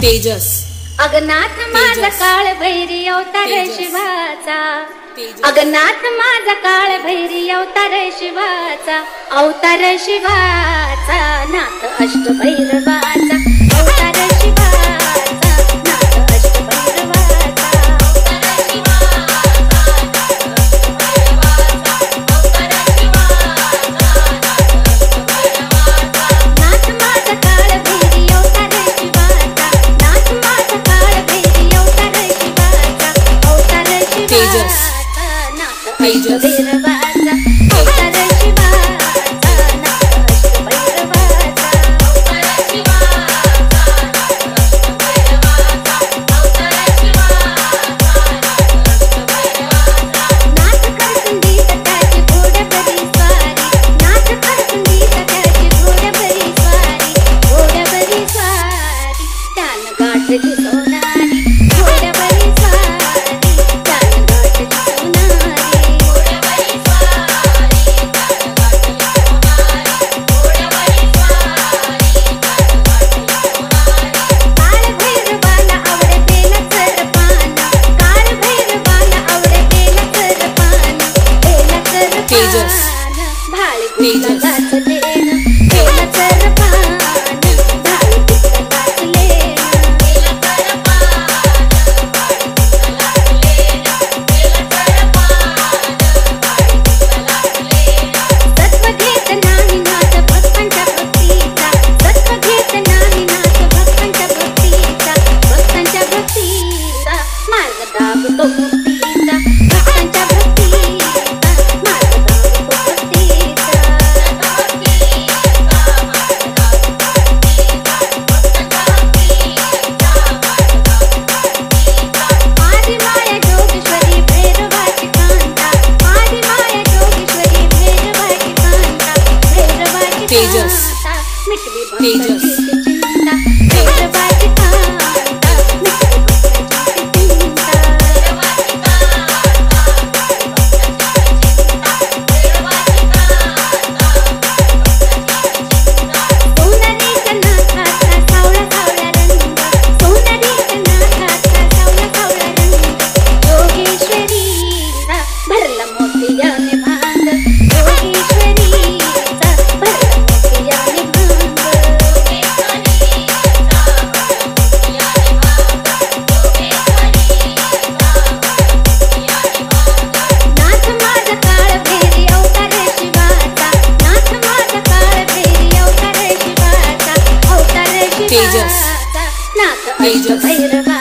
तेजस अगनाथ माझा काळ भैरी अवतार शिवाचा अगनाथ माझा काळ भैरी अवतार शिवाचा अवतार शिवाचा नाथ अष्टभैरव pages. Pages. ಬಾಳಿನ ಬಾಳಿನ pages pages ah, ah, ah. agents. Not the agents.